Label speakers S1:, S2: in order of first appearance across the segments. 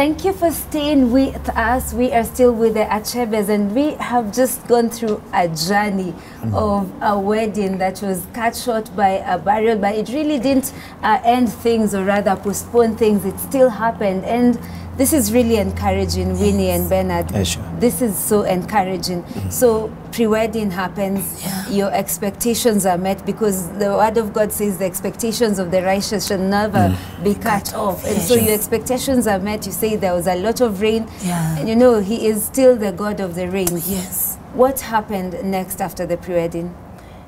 S1: Thank you for staying with us. We are still with the Achebes and we have just gone through a journey of a wedding that was cut short by a burial, but it really didn't uh, end things or rather postpone things. It still happened. And this is really encouraging, Winnie and Bernard.
S2: Yeah, sure.
S1: This is so encouraging. Mm-hmm. So pre-wedding happens,
S3: Yeah.
S1: your expectations are met because the word of God says the expectations of the righteous shall never mm. be cut off. And so
S3: Yes.
S1: your expectations are met. You say there was a lot of rain.
S3: Yeah.
S1: And you know, he is still the God of the rain.
S3: Yes.
S1: What happened next after the pre-wedding?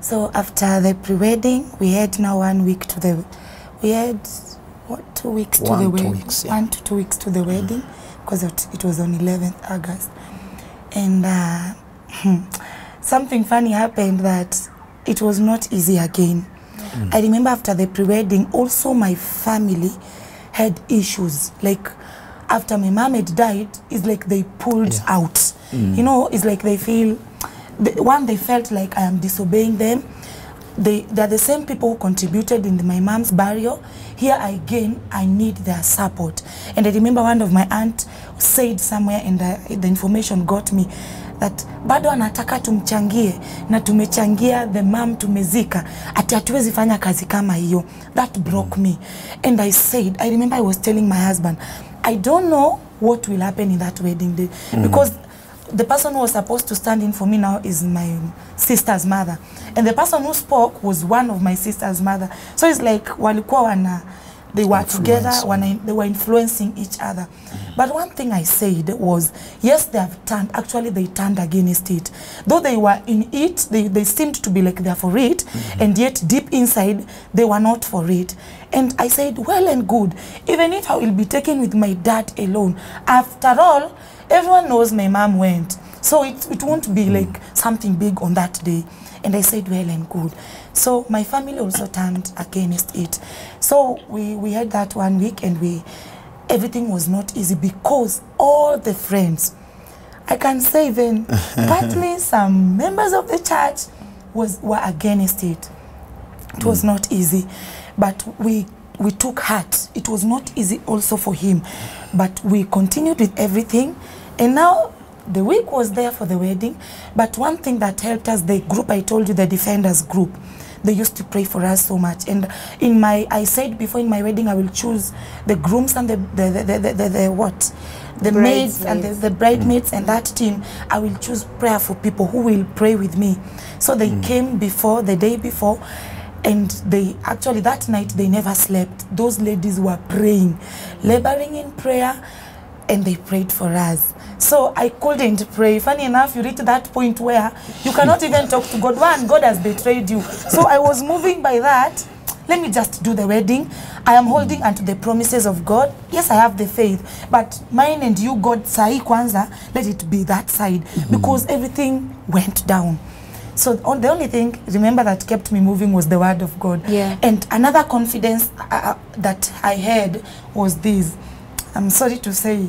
S3: So after the pre-wedding, we had now one week to the, we had what two weeks to
S2: One,
S3: the wedding.
S2: weeks, yeah.
S3: One to two weeks to the wedding, because mm it, it was on 11th August, and uh, something funny happened that it was not easy again. Mm. I remember after the pre-wedding, also my family had issues. Like after my mom had died, it's like they pulled
S2: Yeah.
S3: out. Mm. You know, it's like they feel, the, one they felt like I am disobeying them. They are the same people who contributed in my mom's burial. Here again, I need their support. And I remember one of my aunt said somewhere, and the, the information got me that bado anataka tumchangie na tumechangia the mam tumezika ati hatuwezi fanya kazi kama hiyo that broke me and i said i remember i was telling my husband i don't know what will happen in that wedding day because the person who was supposed to stand in for me now is my sister's mother. And the person who spoke was one of my sister's mother. So it's like walikuwa wana they were together when they were influencing each other. But one thing i said was yes they have turned actually they turned against it. Though they were in it they, they seemed to be like they're for it and yet deep inside they were not for it. And i said well and good. Even if i will be taken with my dad alone after all everyone knows my mom went. So it, it won't be like something big on that day and i said well and good. So my family also turned against it. So we we had that one week and we everything was not easy because all the friends i can say even partly some members of the church was were against it. It was mm. not easy but we we took heart. It was not easy also for him but we continued with everything. And now the week was there for the wedding but one thing that helped us the group i told you the defenders group they used to pray for us so much. And in my i said before in my wedding i will choose the grooms and the the the, the, the, the, the what? The maids and the,
S1: Bridesmaids.
S3: the bridesmaids and that team i will choose prayerful people who will pray with me. So they mm. came before the day before and they actually that night they never slept. Those ladies were praying laboring in prayer and they prayed for us. So i couldn't pray. Funny enough you reach that point where you cannot even talk to god. One god has betrayed you. So i was moving by that. Let me just do the wedding. I am holding unto the promises of god. Yes i have the faith but mine and you god sahi kwanza let it be that side because everything went down. So on, the only thing remember that kept me moving was the word of god.
S1: Yeah.
S3: and another confidence uh, that i had was this i'm sorry to say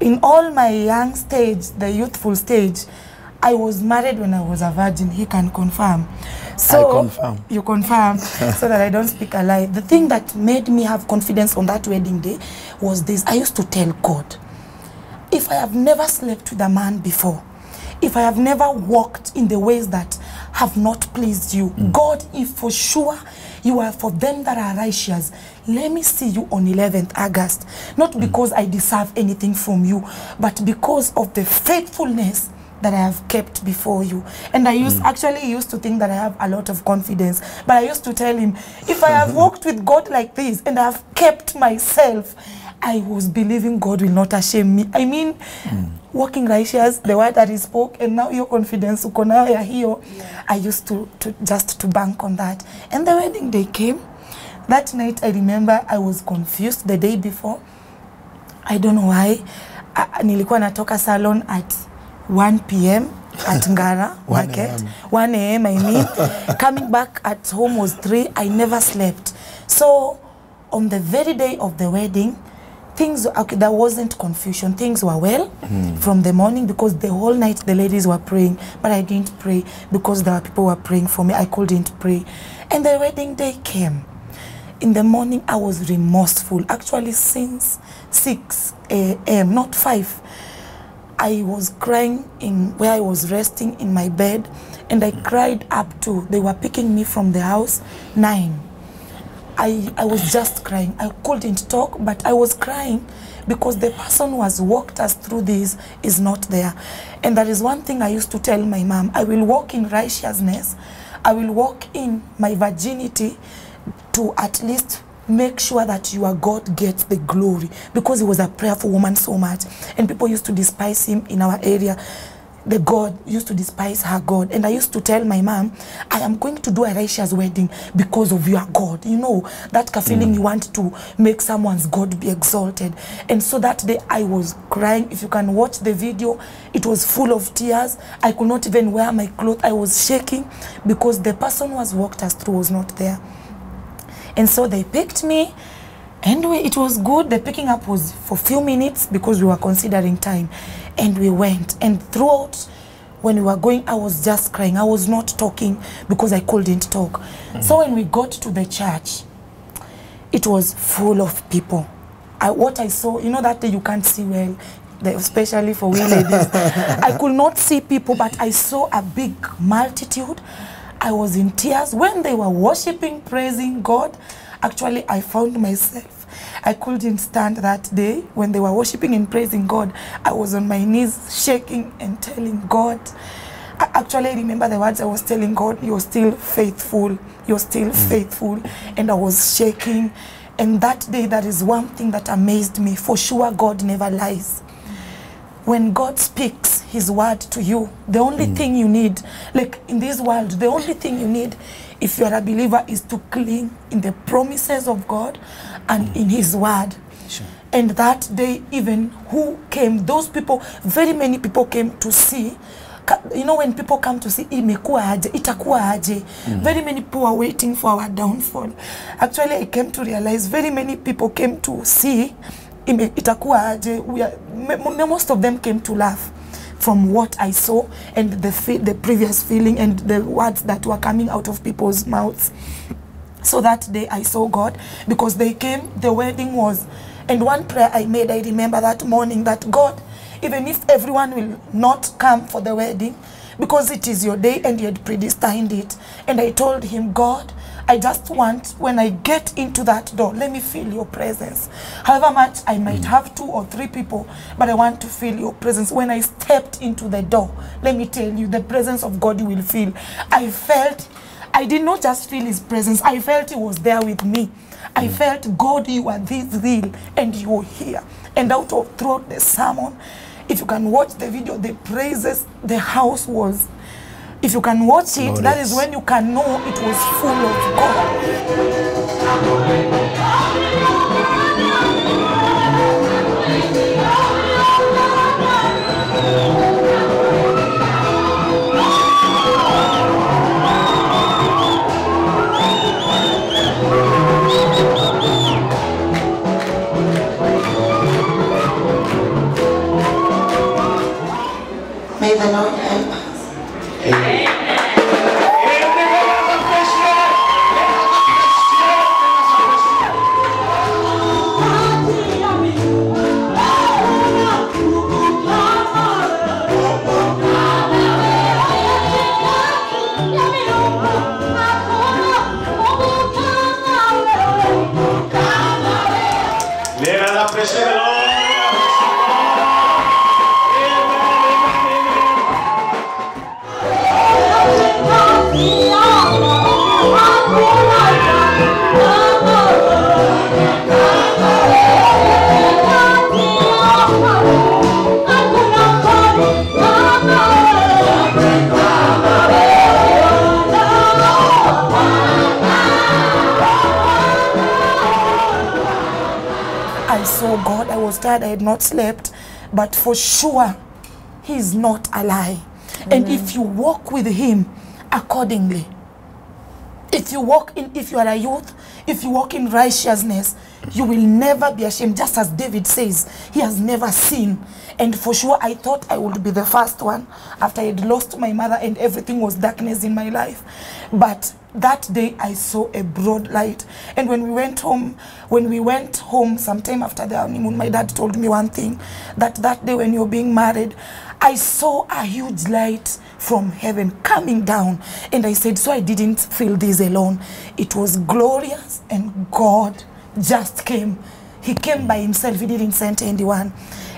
S3: in all my young stage the youthful stage i was married when i was a virgin he can confirm so
S2: I confirm.
S3: you confirm so that i don't speak a lie the thing that made me have confidence on that wedding day was this i used to tell god if I have never slept with a man before, if I have never walked in the ways that have not pleased you, mm. God, if for sure you are for them that are righteous, let me see you on 11th August. Not hmm. because I deserve anything from you, but because of the faithfulness that I have kept before you. And I used hmm. actually used to think that I have a lot of confidence. But I used to tell him, if I have walked with God like this and I have kept myself, I was believing God will not shame me. I mean, hmm. Walking righteous, the word that he spoke, and now your confidence, uko nayo ya hiyo. I used to, to just to bank on that. And the wedding day came. That night, I remember I was confused the day before. I don't know why. Uh, nilikuwa natoka salon at 1 p.m. at Ngara market.
S2: a.m..
S3: 1 a.m. I mean. Coming back at home was 3. I never slept. So on the very day of the wedding, things okay, there wasn't confusion. Things were well from the morning because the whole night the ladies were praying, but I didn't pray because there were people were praying for me. I couldn't pray. And the wedding day came. In the morning, I was remorseful. Actually, since 6 a.m., not 5, I was crying in where I was resting in my bed, and I cried up to. They were picking me from the house, 9. I, I was just crying. I couldn't talk, but I was crying because the person who has walked us through this is not there. And that is one thing I used to tell my mom. I will walk in righteousness. I will walk in my virginity to at least make sure that your God gets the glory because he was a prayerful woman so much and people used to despise him in our area the God used to despise her God. And I used to tell my mom, I am going to do a righteous wedding because of your God. You know, that feeling mm. you want to make someone's God be exalted. And so that day I was crying. If you can watch the video, it was full of tears. I could not even wear my clothes. I was shaking because the person who has walked us through was not there. And so they picked me and we, it was good. The picking up was for few minutes because we were considering time. And we went. And throughout, when we were going, I was just crying. I was not talking because I couldn't talk. Mm. So when we got to the church, it was full of people. I, what I saw, you know that day you can't see well, the, especially for we ladies. I could not see people, but I saw a big multitude. I was in tears when they were worshiping, praising God. Actually, I found myself. I couldn't stand that day when they were worshiping and praising God. I was on my knees, shaking and telling God. I actually remember the words I was telling God, You're still faithful, you're still mm. faithful. And I was shaking. And that day, that is one thing that amazed me. For sure, God never lies. When God speaks His word to you, the only mm. thing you need, like in this world, the only thing you need, if you're a believer, is to cling in the promises of God and mm. in His word.
S2: Sure.
S3: And that day, even who came, those people, very many people came to see. You know, when people come to see, imekuwa aje, itakuwa aje. Very many people are waiting for our downfall. Actually, I came to realize very many people came to see, itakuwa aje. Most of them came to laugh from what I saw and the, the previous feeling and the words that were coming out of people's mouths. So that day I saw God because they came, the wedding was, and one prayer I made, I remember that morning that God, even if everyone will not come for the wedding, because it is your day and you had predestined it. And I told him, God, I just want, when I get into that door, let me feel your presence. However much I might have two or three people, but I want to feel your presence. When I stepped into the door, let me tell you, the presence of God you will feel. I felt I did not just feel his presence, I felt he was there with me. I felt God, you are this real and you are here. And out of throughout the sermon, if you can watch the video, the praises the house was. If you can watch it, that is when you can know it was full of God.
S4: May the Lord
S3: tired. I had not slept. But for sure, He is not a lie. And if you walk with Him accordingly, if you walk in, if you are a youth, if you walk in righteousness, you will never be ashamed. Just as David says, he has never seen. And for sure, I thought I would be the first one after I had lost my mother and everything was darkness in my life. But that day I saw a broad light. And when we went home, when we went home sometime after the honeymoon, my dad told me one thing that that day when you're being married, I saw a huge light from heaven coming down. And I said, So I didn't feel this alone. It was glorious, and God just came. He came by himself, He didn't send anyone.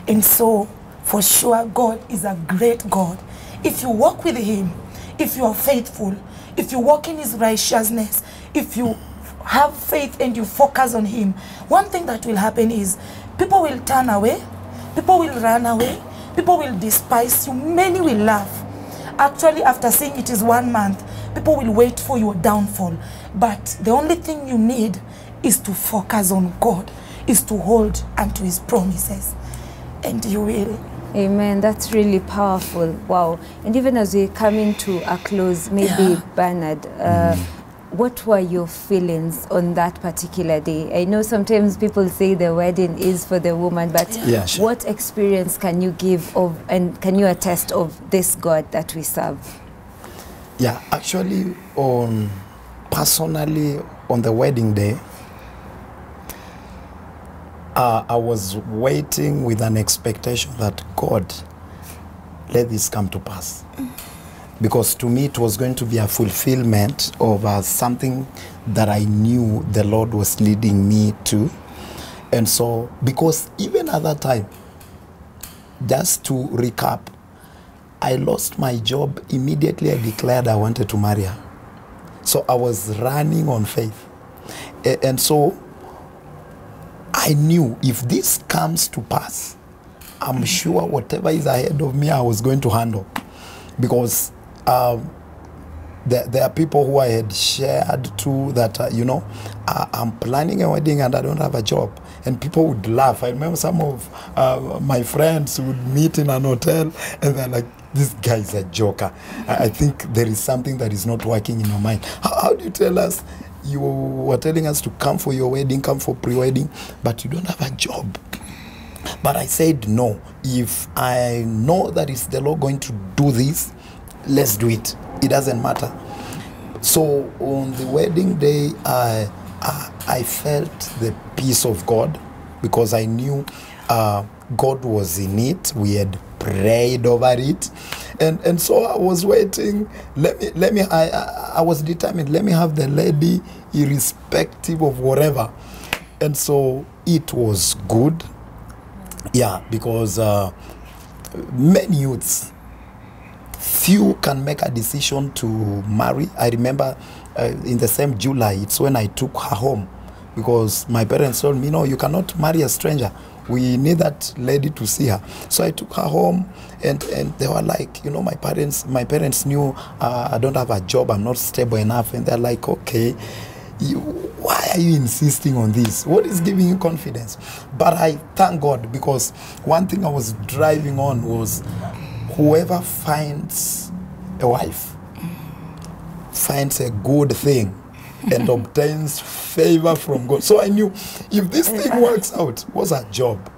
S3: And so, for sure, God is a great God. If you walk with Him, if you are faithful, if you walk in His righteousness, if you have faith and you focus on Him, one thing that will happen is people will turn away, people will run away, people will despise you, many will laugh. Actually, after saying it is one month, people will wait for your downfall. But the only thing you need is to focus on God, is to hold unto His promises, and you will.
S1: Amen. That's really powerful. Wow. And even as we're come into a close, maybe
S3: Yeah.
S1: Bernard, uh, mm. what were your feelings on that particular day? I know sometimes people say the wedding is for the woman, but
S2: Yeah, sure.
S1: what experience can you give of and can you attest of this God that we serve?
S2: Yeah, actually, on personally on the wedding day, uh, I was waiting with an expectation that God let this come to pass, because to me it was going to be a fulfillment of uh, something that I knew the Lord was leading me to, and so because even at that time, just to recap, I lost my job immediately. I declared I wanted to marry her. So I was running on faith. And so I knew if this comes to pass, I'm sure whatever is ahead of me, I was going to handle. Because um, there, there are people who I had shared to that, uh, you know, I, I'm planning a wedding and I don't have a job. And people would laugh. I remember some of uh, my friends would meet in an hotel and they're like, this guy is a joker. I, I think there is something that is not working in your mind. How, how do you tell us you were telling us to come for your wedding, come for pre wedding, but you don't have a job? But I said no. If I know that it's the Lord going to do this, let's do it. It doesn't matter. So on the wedding day, I I, I felt the peace of God because I knew uh, God was in it. We had prayed over it, and and so I was waiting. Let me let me. I I, I was determined. Let me have the lady, irrespective of whatever. And so it was good. Yeah, because uh, many youths few can make a decision to marry. I remember uh, in the same July, it's when I took her home because my parents told me, no, you cannot marry a stranger. We need that lady to see her. So I took her home, and, and they were like, you know, my parents, my parents knew uh, I don't have a job, I'm not stable enough, and they're like, okay, you, why are you insisting on this? What is giving you confidence? But I thank God because one thing I was driving on was whoever finds a wife finds a good thing and obtains favor from God. So I knew if this thing works out, what's a job?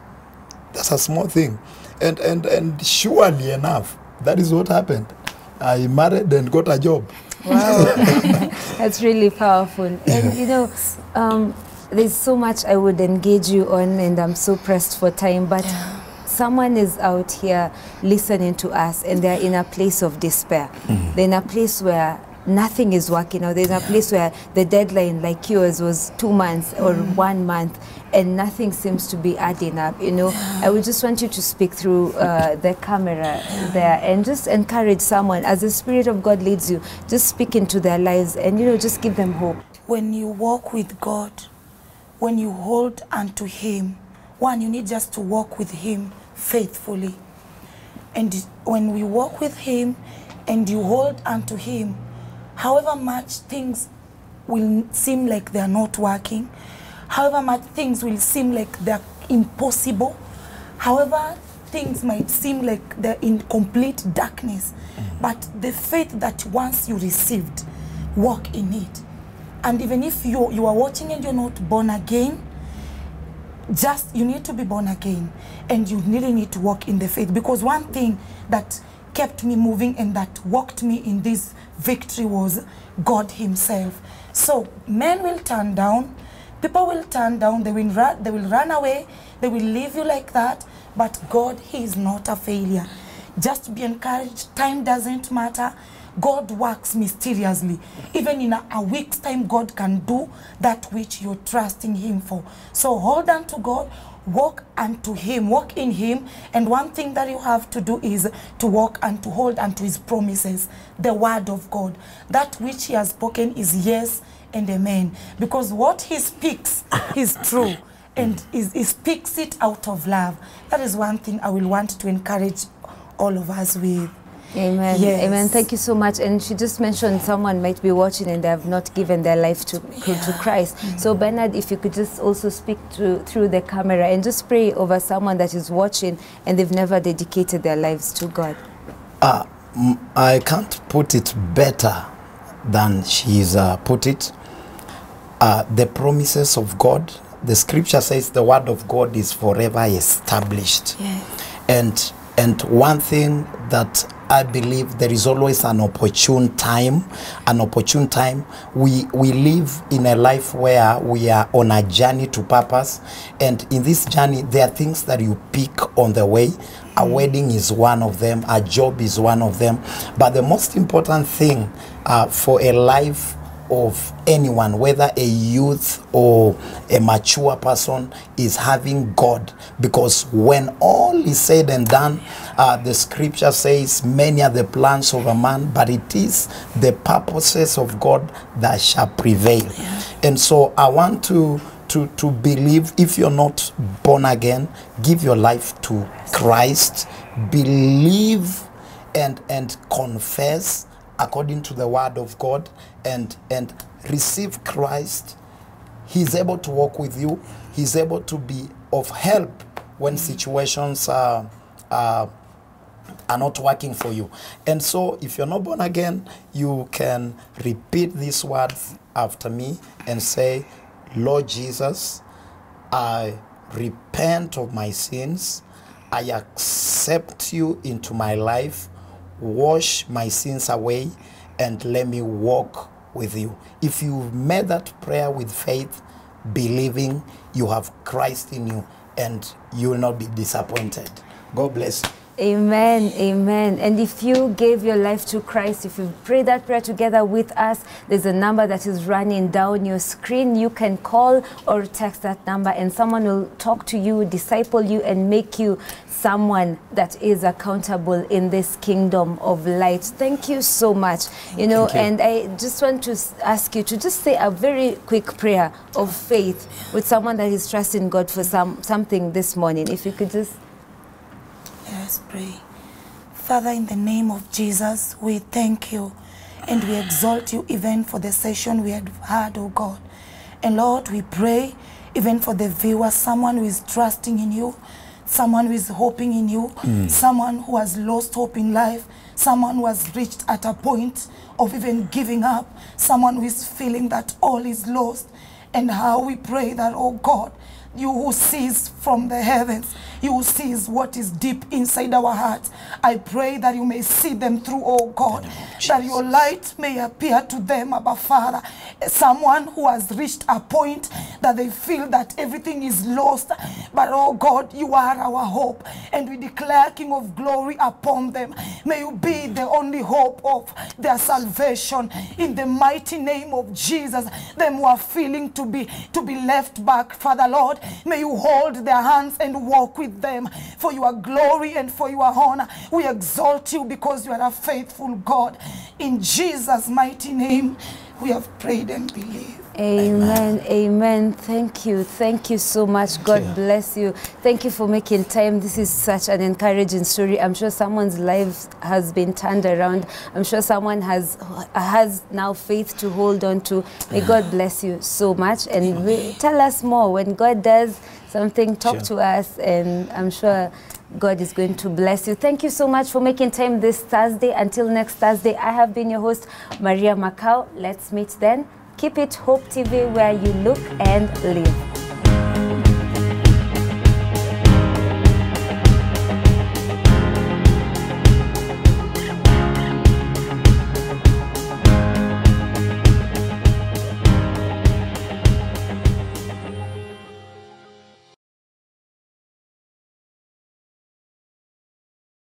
S2: That's a small thing. And and and surely enough, that is what happened. I married and got a job.
S1: Wow, that's really powerful. And you know, um, there's so much I would engage you on, and I'm so pressed for time. But someone is out here listening to us, and they're in a place of despair. They're in a place where nothing is working out. There's a place where the deadline, like yours, was two months or one month, and nothing seems to be adding up. You know, I would just want you to speak through uh, the camera there and just encourage someone as the Spirit of God leads you. Just speak into their lives and you know, just give them hope.
S3: when you walk with God, when you hold unto Him, one, you need just to walk with Him faithfully. And when we walk with Him and you hold unto Him, however much things will seem like they're not working, however much things will seem like they're impossible, however things might seem like they're in complete darkness, mm-hmm. but the faith that once you received, walk in it. And even if you, you are watching and you're not born again, just you need to be born again and you really need to walk in the faith because one thing that kept me moving and that walked me in this victory was God Himself. So men will turn down, people will turn down, they will run, they will run away, they will leave you like that. But God, He is not a failure. Just be encouraged. Time doesn't matter. God works mysteriously. Even in a, a week's time, God can do that which you're trusting Him for. So hold on to God, walk unto Him, walk in Him. And one thing that you have to do is to walk and to hold unto His promises, the Word of God. That which He has spoken is yes and amen. Because what He speaks is true. And is, he speaks it out of love. That is one thing I will want to encourage all of us with.
S1: Amen.
S3: Yes.
S1: Amen. Thank you so much. And she just mentioned someone might be watching and they have not given their life to, to Christ. So Bernard, if you could just also speak to, through the camera and just pray over someone that is watching and they've never dedicated their lives to God.
S2: Uh, m- I can't put it better than she's uh, put it. Uh, the promises of God, the scripture says the word of God is forever established. And and one thing that I believe there is always an opportune time, an opportune time. We we live in a life where we are on a journey to purpose, and in this journey there are things that you pick on the way. A wedding is one of them. A job is one of them. But the most important thing uh, for a life of anyone, whether a youth or a mature person, is having God. Because when all is said and done, uh, the scripture says, Many are the plans of a man, but it is the purposes of God that shall prevail. And so I want to. To, to believe if you're not born again give your life to christ believe and and confess according to the word of God and and receive Christ he's able to walk with you he's able to be of help when situations are are are not working for you. And so, if you're not born again, you can repeat these words after me and say, Lord Jesus, I repent of my sins. I accept you into my life. Wash my sins away and let me walk with you. If you've made that prayer with faith, believing you have Christ in you, and you will not be disappointed. God bless you.
S1: Amen, amen. And if you gave your life to Christ, if you pray that prayer together with us, there's a number that is running down your screen. You can call or text that number, and someone will talk to you, disciple you, and make you someone that is accountable in this kingdom of light. Thank you so much. You know, and I just want to ask you to just say a very quick prayer of faith with someone that is trusting God for some something this morning. If you could just
S3: Let us pray. Father, in the name of Jesus, we thank you and we exalt you even for the session we had had, oh God. And Lord, we pray even for the viewer, someone who is trusting in you, someone who is hoping in you, mm. someone who has lost hope in life, someone who has reached at a point of even giving up, someone who is feeling that all is lost. And how we pray that, oh God, you who sees from the heavens, you sees what is deep inside our hearts. I pray that you may see them through, oh God, that your light may appear to them, Abba Father. Someone who has reached a point that they feel that everything is lost, but oh God, you are our hope, and we declare, King of glory, upon them. May you be the only hope of their salvation in the mighty name of Jesus. Them who are feeling to be to be left back, Father Lord, may you hold their hands and walk with them for your glory and for your honor. We exalt you because you are a faithful God. In Jesus' mighty name, we have prayed and believed.
S1: Amen. Amen. Thank you. Thank you so much. God
S2: you.
S1: bless you. Thank you for making time. This is such an encouraging story. I'm sure someone's life has been turned around. I'm sure someone has has now faith to hold on to. May God bless you so much. And we, tell us more when God does something. Talk
S2: Sure.
S1: to us, and I'm sure. God is going to bless you. Thank you so much for making time this Thursday. Until next Thursday, I have been your host, Maria Macau. Let's meet then. Keep it Hope TV where you look and live.